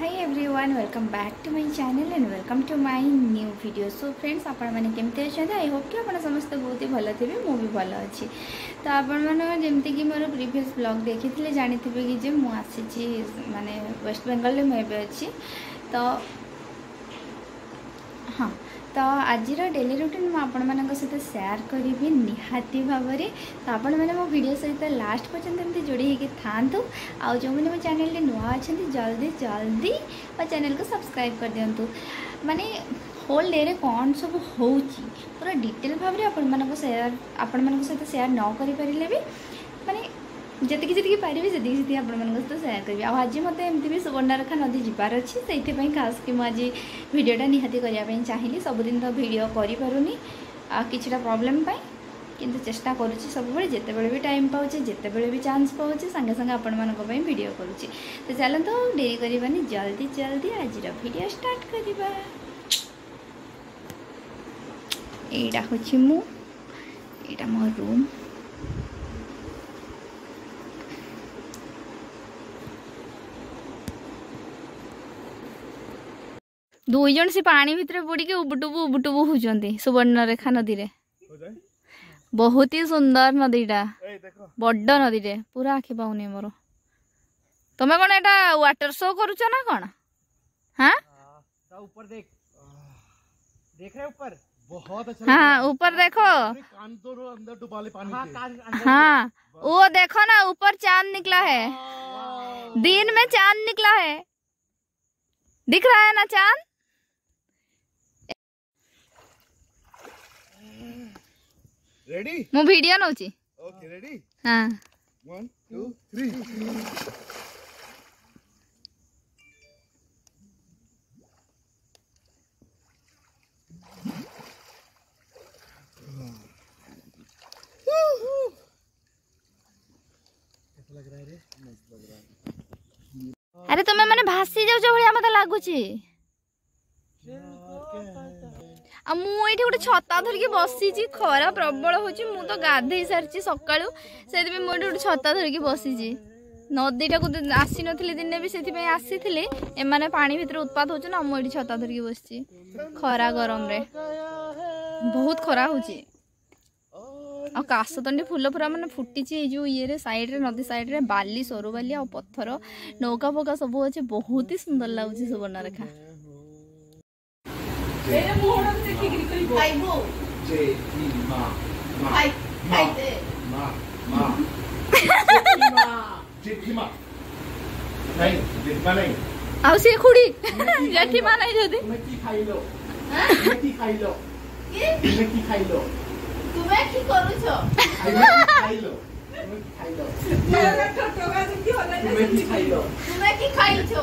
hi everyone welcome back to my channel and welcome to my new video so friends ଆପଣମାନେ କେମିତି ଅଛନ୍ତି I Hope କି ଆପଣ ସମସ୍ତେ ବହୁତ ହି ଭଲ ଥିବେ ମୁଁ ବି ଭଲ ଅଛି ତ ଆପଣମାନଙ୍କର ଯେମିତିକି ମୋର ପ୍ରିଭିୟସ୍ ବ୍ଲଗ୍ ଦେଖିଥିଲେ ଜାଣିଥିବେ କି ଯେ ମୁଁ ଆସିଛି ମାନେ ୱେଷ୍ଟ ବେଙ୍ଗଲରେ ମୁଁ ଏବେ ଅଛି ତ ହଁ ତ ଆଜିର ଡେଲି ରୁଟିନ୍ ମୁଁ ଆପଣମାନଙ୍କ ସହିତ ସେୟାର କରିବି ନିହାତି ଭାବରେ ତ ଆପଣମାନେ ମୋ ଭିଡ଼ିଓ ସହିତ ଲାଷ୍ଟ ପର୍ଯ୍ୟନ୍ତ ଏମିତି ଯୋଡ଼ି ହେଇକି ଥାଆନ୍ତୁ ଆଉ ଯେଉଁମାନେ ମୋ ଚ୍ୟାନେଲ୍ରେ ନୂଆ ଅଛନ୍ତି ଜଲ୍ଦି ଜଲ୍ଦି ମୋ ଚ୍ୟାନେଲ୍କୁ ସବସ୍କ୍ରାଇବ୍ କରିଦିଅନ୍ତୁ ମାନେ হোল ডে কম সব হচ্ছে পুরা ডিটেল ভাবে আপনার আপনার সহ সেয়ার ন করে পারে বি যেতে যেতে পারি যেতে যেতে আপনার সহ সেয়ার করবি আজি মতো এমতি বি সুবর্ণরেখা নদী যাবার অছি সেইপাই খাস কি আজি ভিডিওটা নিহতি করা চাহিলি সবুদিন তো ভিডিও করে পুনি কিছুটা প্রোবলেম পাই কিন্তু চেষ্টা করছি সবুলে যেতবে বি টাইম পাওছি যেতবে বি চান্স পাওছি সাংে সাংে আপনার ভিডিও করছি তো চালু ডেরি করবানি জলদি জলদি আজর ভিডিও স্টার্ট করা এইটা হচ্ছে মু এইটা মো রুম दुई से पानी भितर पड़ी के उबटुबु उबटुबु हो जोंदे सुवर्णरेखा नदी रे बहुत ही सुंदर नदीटा बड़ नदी रे पूरा आखे पाउने मोर तमे कोन एटा वाटर शो करू दिख रहा है ना चांद रेडी मु वीडियो नउची ओके रेडी हां 1 2 3 अरे तुम्हें मैंने भासी जाऊ भाया मत लगुच ଆଉ ମୁଁ ଏଇଠି ଗୋଟେ ଛତା ଧରିକି ବସିଛି ଖରା ପ୍ରବଳ ହେଉଛି ମୁଁ ତ ଗାଧେଇ ସାରିଛି ସକାଳୁ ସେଥିପାଇଁ ମୁଁ ଏଠି ଗୋଟେ ଛତା ଧରିକି ବସିଛି ନଦୀଟାକୁ ଆସିନଥିଲି ଦିନେ ବି ସେଥିପାଇଁ ଆସିଥିଲି ଏମାନେ ପାଣି ଭିତରେ ଉତ୍ପାତ ହେଉଛି ନା ମୁଁ ଏଠି ଛତା ଧରିକି ବସିଛି ଖରା ଗରମରେ ବହୁତ ଖରା ହେଉଛି ଆଉ କାଶତଣ୍ଡି ଫୁଲ ପୁରା ମାନେ ଫୁଟିଛି ଏଇ ଯେଉଁ ଇଏରେ ସାଇଡ଼୍ରେ ନଦୀ ସାଇଡ଼୍ରେ ବାଲି ସରୁ ବାଲି ଆଉ ପଥର ନୌକା ଫୌକା ସବୁ ଅଛି ବହୁତ ହି ସୁନ୍ଦର ଲାଗୁଛି ସୁବର୍ଣ୍ଣରେଖା 解剖 J、E、ま、ま、ま、書いてま、ま、জেঠিমা নাই জেঠিমা নাই আৰু সেই খুৰী জেঠিমা নাই যদি তুমি কি খাই লো তুমি কি খাই লো তুমি কি খাই লো তুমি কি করুছ তুমি খাই লো তুমি কি খাই লো তুমি কি খাই লো তুমি কি খাইছো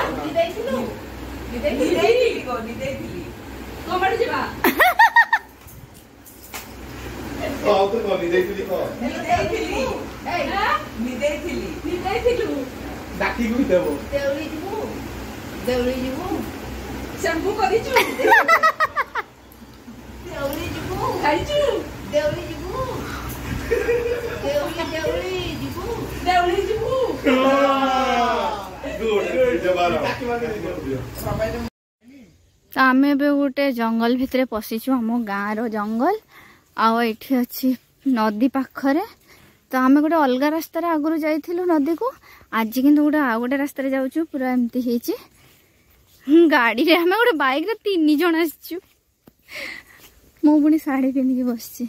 Shampoo, Deu Deu ତ ଆମେ ଏବେ ଗୋଟେ ଜଙ୍ଗଲ ଭିତରେ ପଶିଛୁ ଆମ ଗାଁର ଜଙ୍ଗଲ ଆଉ ଏଠି ଅଛି ନଦୀ ପାଖରେ ତ ଆମେ ଗୋଟେ ଅଲଗା ରାସ୍ତାରେ ଆଗରୁ ଯାଇଥିଲୁ ନଦୀକୁ ଆଜି କିନ୍ତୁ ଗୋଟେ ଆଉ ଗୋଟେ ରାସ୍ତାରେ ଯାଉଛୁ ପୁରା ଏମିତି ହେଇଛି ଗାଡ଼ିରେ ଆମେ ଗୋଟେ ବାଇକ୍ରେ ତିନି ଜଣ ଆସିଛୁ ମୁଁ ପୁଣି ଶାଢ଼ୀ ପିନ୍ଧିକି ବସିଛି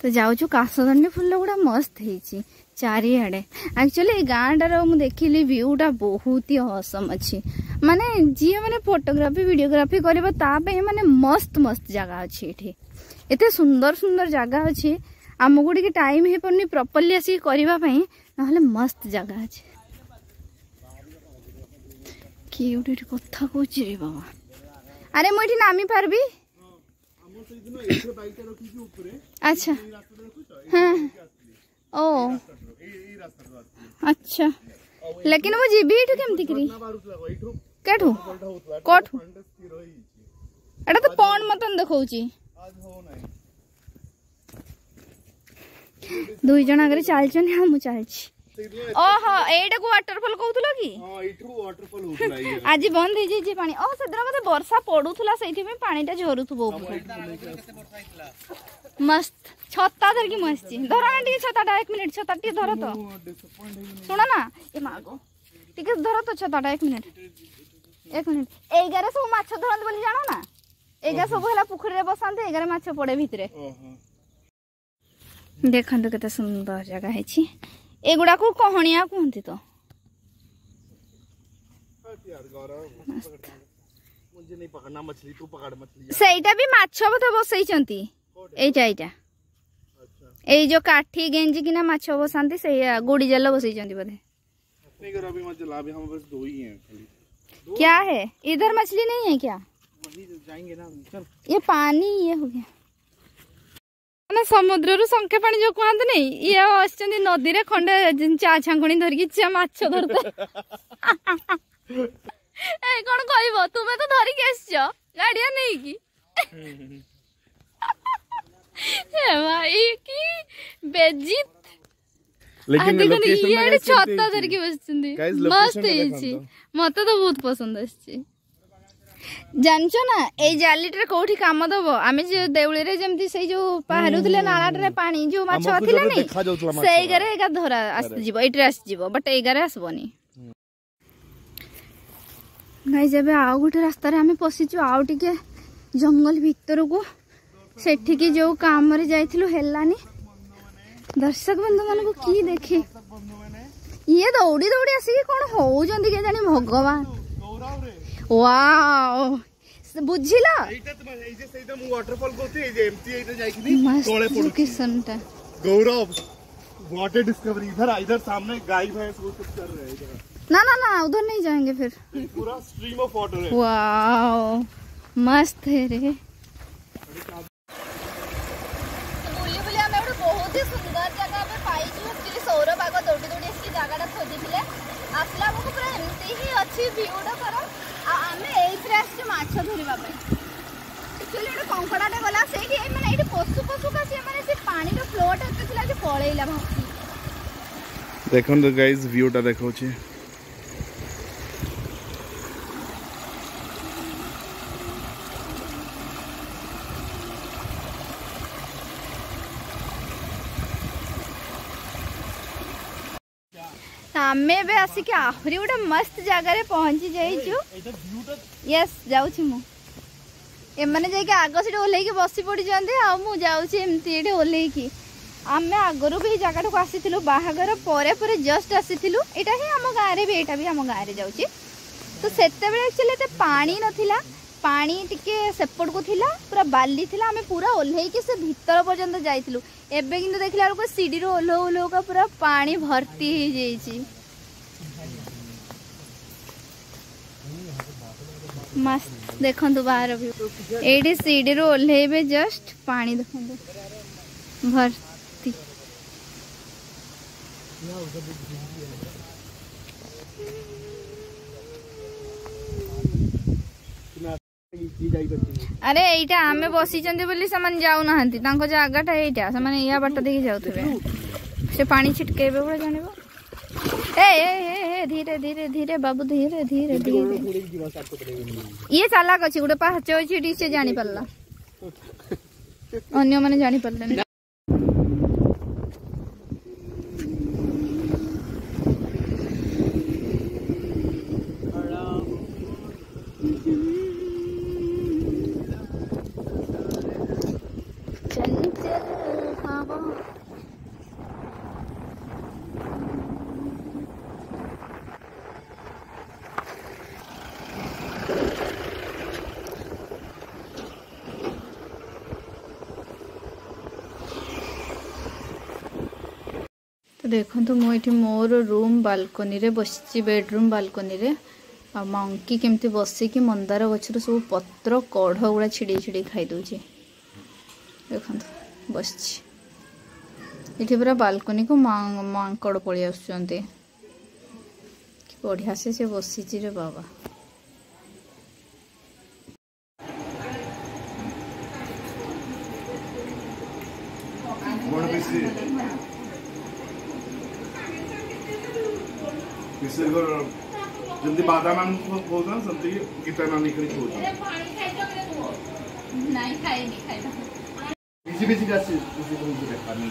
ତ ଯାଉଛୁ କାଶଦଣ୍ଡୀ ଫୁଲ ଗୁଡ଼ା ମସ୍ତ ହେଇଛି चारिड़े एक्चुअली गाँटार मुझे देख ली भ्यूटा बहुत ही हसम अच्छी मानने जी मैंने फटोग्राफी भिडियोग्राफी कर मस्त मस्त जगह अच्छी एत सुंदर सुंदर जगह अच्छे आम को टाइम हो पार प्रपर्ली आस करवाई ना मस्त जगह अच्छे किए गोटे कथा कह बाबा अरे मुझे नामी पार्बि अच्छा हाँ ओ अच्छा लेकिन मुझे भी एठो केमति करी केठो कोठो एटा तो पौन मतन देखौची आज हो नै দুই জন আগে চালছেন হ্যাঁ মু চালছি ওহো এইটাকু ওয়াটারফল কৌতুল কি আজ বন্ধ হয়ে যাই পানি ও সেদিন মতো বর্ষা পড়ুলা সেইথিপাই পানিটা ঝরুথ মস্ত ଛତା ଧରିକି ମୁଁ ଆସିଛି ଧର ନା ଟିକେ ଛତାଟା ଏକ ମିନିଟ୍ ଛତା ଟିକେ ଧର ତ ଶୁଣ ନା ଏ ମାଗ ଟିକେ ଧର ତ ଛତାଟା ଏକ ମିନିଟ୍ ଏକ ମିନିଟ୍ ଏଇଗାରେ ସବୁ ମାଛ ଧରନ୍ତି ବୋଲି ଜାଣ ନା ଏଇଗା ସବୁ ହେଲା ପୋଖରୀରେ ବସାନ୍ତି ଏଇଗାରେ ମାଛ ପଡ଼େ ଭିତରେ ଦେଖନ୍ତୁ କେତେ ସୁନ୍ଦର ଜାଗା ହେଇଛି ଏଗୁଡ଼ାକୁ କହଣିଆ କୁହନ୍ତି ତ ସେଇଟା ବି ମାଛ ବୋଧେ ବସେଇଛନ୍ତି ଏଇଟା ଏଇଟା এই যে কাঠি গেঞ্জি কিনা মাছ বসাতে সেই গুড়ি জাল বসাইছেন বোধে क्या है इधर मछली नहीं है क्या जाएंगे ना चल ये पानी ये हो गया ମାନେ ସମୁଦ୍ରରୁ ଶଙ୍ଖେ ପାଣି ଯୋଉ କୁହନ୍ତି ନାଇଁ ଇଏ ଆସିଛନ୍ତି ନଦୀରେ ଖଣ୍ଡେ ଚା ଛାଙ୍କୁଣି ଧରିକି ଚା ମାଛ ଧରୁଥା ଏ କଣ କହିବ ତୁମେ ତ ଧରିକି ଆସିଛ ଗାଡିଆ ନେଇକି হ্যাঁ, ইয়ে মানে জানছ না এই জালিটা কোউঠি কাম দেব আমি যে দেউলিরে যেমতি সেই যে পাহাড়ুতলে নালাটারে পানি যে মাছ আছিলে নি ধরা আসতে এইটারে আসতে যাব বাট আসবনি গাইজ এবে আউ গোটে রাস্তায় আমি পশিছু আউ টিকে জঙ্গল ভিতরকু ସେଠିକି ଯେଉଁ କାମରେ ଯାଇଥିଲୁ ହେଲାନି ଦର୍ଶକ ବନ୍ଧୁମାନଙ୍କୁ को ଦେଖେ ଇଏ ଦୌଡ଼ି ଦୌଡ଼ି ଆସିକି କ'ଣ ହଉଛନ୍ତି କେଜାଣି ଭଗବାନ ୱା ବୁଝିଲ गौरव वाटर डिस्कवरी इधर इधर सामने गाय भैंस वो कुछ कर रहे हैं ना ना ना उधर नहीं जाएंगे फिर पूरा स्ट्रीम ऑफ वाटर है वाओ मस्त है रे ଖୋଜିଥିଲେ ଆସିଲା ପୁରା ଏମିତି ହିଁ ଅଛି ଭିଉଟା ତାର ଆଉ ଆମେ ଏଇଥିରେ ଆସିଛୁ ମାଛ ଧରିବା ପାଇଁ ଆକ୍ଚୁଆଲି ଗୋଟେ କଙ୍କଡ଼ାଟେ ଗଲା ସେଇଠି ମାନେ ଏଇଠି ପଶୁ ପଶୁ ସେ ମାନେ ସେ ପାଣିର ଫ୍ଲୋଟା ଏତେ ଥିଲା ଯେ ପଳେଇଲା ଭାସି ଦେଖନ୍ତୁ ଗାଇଜ୍ ଭିଉଟା ଦେଖାଉଛି আমি এবে আসিকি আহরি গোটে মস্ত জায়গায় পৌঁছি যাইছু ইয়েস যাচ্ছি মু এমানে যাইকি আগ সেটি ওহ্লাইকি বসি পড়ছেন আউছি এমতি এটি ওহ্লাইকি আমি আগর বি এই জায়গাটাকে আসিলু বাহাঘর পরে পরে জস্ট আসিলু এটা হি আম গাঁরে বি এটা বি আম গাঁরে যাচ্ছি তো সেতবে একচুয়ালি এতে পানি নথিলা পানি টিকে সেপটকু লা পুরা বালি লা আমি পুরা ওহ্লাইকি সে ভিতর পর্যন্ত যাইলু এবে কিন্তু দেখিলা বেড়ে সিঁড়ি ওহ্লো ওহ্লোকা পুরা পানি ভর্তি হয়ে যাইছি मस्त देख बाहर भी ये सीढ़ी रू जस्ट पानी देख भर्ती अरे एटा आमे बसी तांको जागाटा एटा समान या बाट देखिए जाऊे से पा छिटकेबे भाई जानेबो ए ए ए ए धीरे धीरे धीरे बाबू धीरे धीरे धीरे ये चालाक अच्छी गोटे पाहाच अच्छी ठीक से जानी पारला अन्य मैंने जानी पारले ଦେଖନ୍ତୁ ମୁଁ ଏଠି ମୋର ରୁମ୍ ବାଲକୋନିରେ ବସିଛି ବେଡ଼ରୁମ୍ ବାଲକୋନିରେ ଆଉ ମଙ୍କି କେମିତି ବସିକି ମନ୍ଦାର ଗଛରୁ ସବୁ ପତ୍ର କଢ଼ ଗୁଡ଼ା ଛିଡ଼େଇ ଛିଡ଼େଇ ଖାଇଦେଉଛି ଦେଖନ୍ତୁ ବସିଛି ଏଠି ପୁରା ବାଲକୋନିକୁ ମାଙ୍କଡ଼ ପଳେଇ ଆସୁଛନ୍ତି ବଢ଼ିଆ ସେ ସେ ବସିଛି ରେ ବାବା ଗୁଡ଼ ବିସି विसर्ग ଯେମିତି ବାଦାମ ଆମେ ସେମିତି ଗୀତା ନାନୀ କରି କହୁଛୁ ଭିଜି ଭିଜିକି ଆସିଛି ଭିଜି ଭିଜି ଦେଖାନି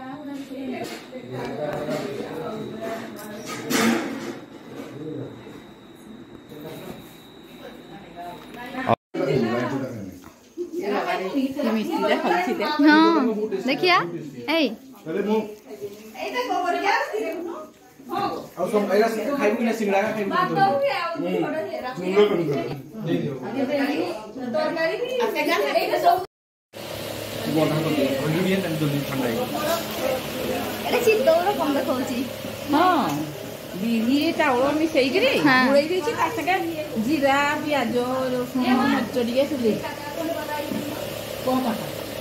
हाँ देखिए ए अरे मु ए त गोबर के सिरे मु हां अब सब एरा से खाइ बिना सिंगड़ा का खाइ बिना बात हो गया उधर हेरा सुंदर कर दे दियो तरकारी भी अच्छा जान ए तो सब बोटा को दे हंडी भी तन जल्दी ठंडा है अरे चित्त और कम देखौची हां ବିରି ଚାଉଳ ମିଶେଇକିରି ଗୋଳେଇ ଦେଇଛି ତା ସାଙ୍ଗେ ଜିରା ପିଆଜ ରସୁଣ ମରିଚ ଟିକେ ସବୁ ଦେଇଛି କମ୍